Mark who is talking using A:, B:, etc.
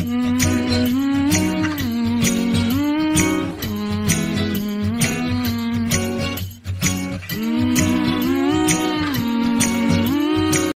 A: Mm.